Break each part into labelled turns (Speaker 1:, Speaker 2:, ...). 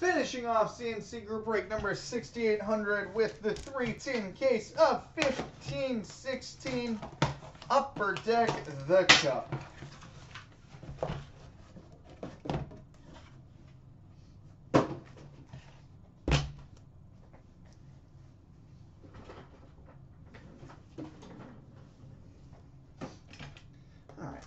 Speaker 1: Finishing off CNC group break number 6800 with the 310 case of 1516 Upper Deck The Cup. All right.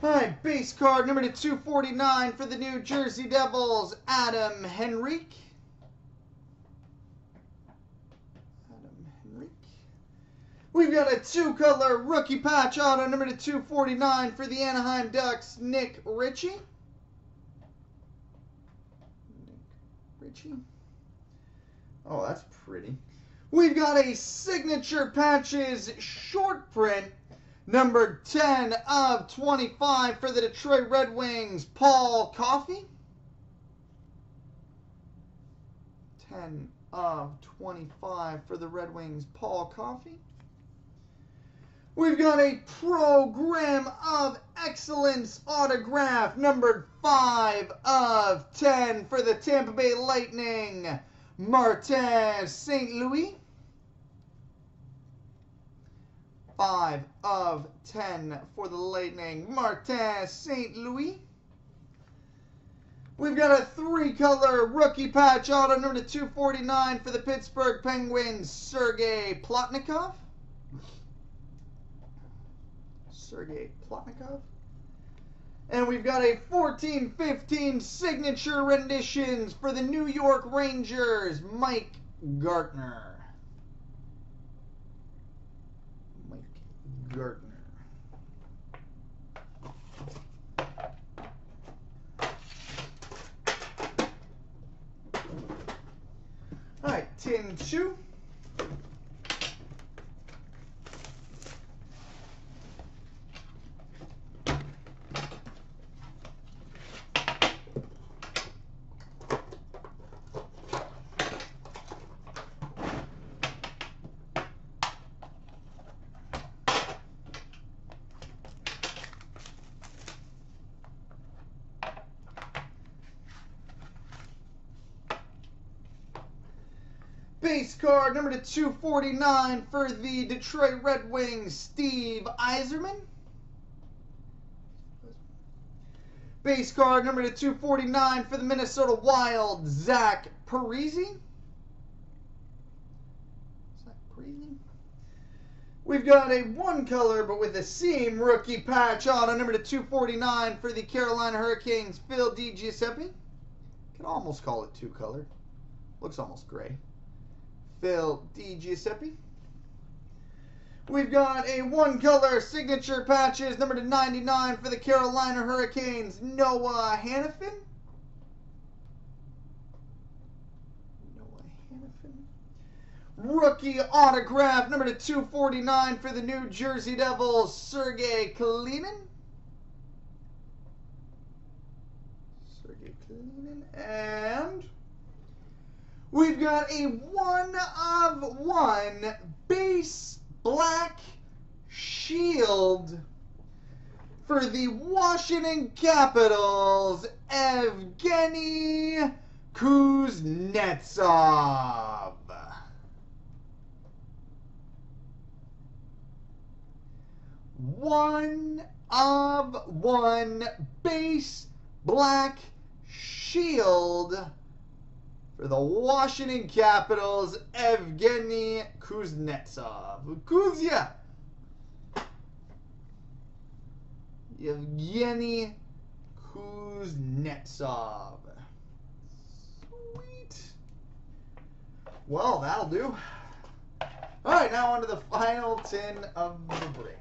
Speaker 1: All right, base card number to 249 for the New Jersey Devils, Adam Henrique. Adam Henrique. We've got a two-color rookie patch auto number to 249 for the Anaheim Ducks, Nick Ritchie. Nick Ritchie. Oh, that's pretty. We've got a signature patches short print Number 10 of 25 for the Detroit Red Wings, Paul Coffey. 10 of 25 for the Red Wings, Paul Coffey. We've got a Program of Excellence autograph, numbered 5 of 10 for the Tampa Bay Lightning, Martin St. Louis. 5 of 10 for the Lightning, Martin St. Louis. We've got a three-color rookie patch auto number 249 for the Pittsburgh Penguins, Sergei Plotnikov. Sergei Plotnikov. And we've got a 14-15 signature renditions for the New York Rangers, Mike Gartner. Gartner. All right, tin two. Base card number to 249 for the Detroit Red Wings, Steve Yzerman. Base card number to 249 for the Minnesota Wild, Zach Parise. We've got a one color but with a seam rookie patch auto number to 249 for the Carolina Hurricanes, Phil DiGiuseppe. Can almost call it two color. Looks almost gray. Phil DiGiuseppe. We've got a one color signature patches, number to 99 for the Carolina Hurricanes, Noah Hanifin. Noah. Rookie autograph, number to 249 for the New Jersey Devils, Sergei Kalinin. Sergei Kalinin. And We've got a one of one base black shield for the Washington Capitals, Evgeny Kuznetsov. One of one base black shield for the Washington Capitals, Evgeny Kuznetsov. Kuzya! Evgeny Kuznetsov. Sweet. Well, that'll do. All right, now on to the final tin of the break.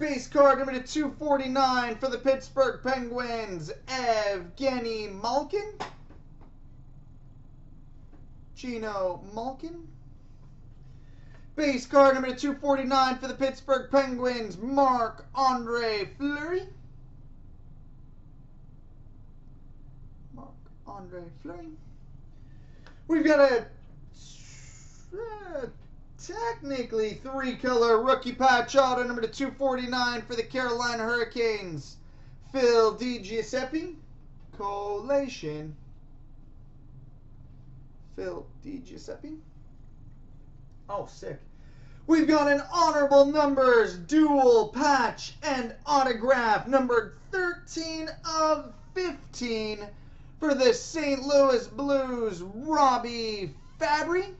Speaker 1: Base card number to 249 for the Pittsburgh Penguins, Evgeny Malkin. Geno Malkin. Base card number to 249 for the Pittsburgh Penguins, Marc Andre Fleury. Marc Andre Fleury. We've got a uh, technically three color rookie patch auto number to 249 for the Carolina Hurricanes. Phil DiGiuseppe. Collation. Phil DiGiuseppe. Oh, sick. We've got an honorable numbers dual patch and autograph number 13 of 15 for the St. Louis Blues, Robbie Fabbri.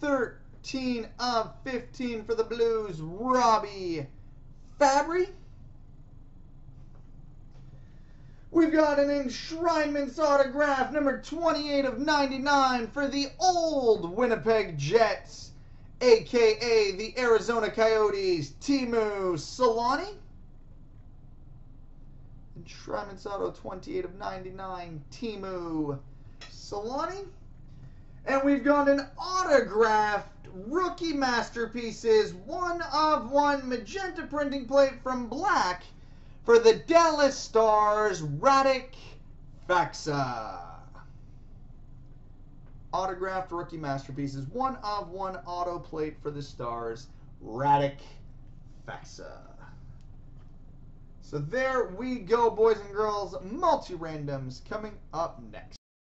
Speaker 1: 13 of 15 for the Blues, Robbie Fabbri. We've got an enshrinement's autograph, number 28 of 99 for the old Winnipeg Jets, aka the Arizona Coyotes, Teemu Selanne. Enshrinement's auto 28 of 99, Teemu Selanne. And we've got an autographed rookie masterpieces, one of one magenta printing plate from Black for the Dallas Stars, Radek Faksa. Autographed rookie masterpieces, one of one auto plate for the Stars, Radek Faksa. So there we go, boys and girls. Multi randoms coming up next.